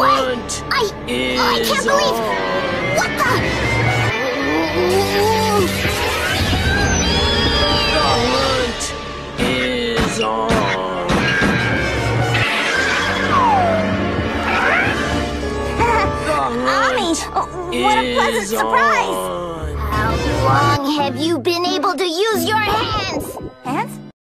What? I, I can't believe... What the... The hunt is on. Ami, what a pleasant surprise! How long have you been able to use your? Hands?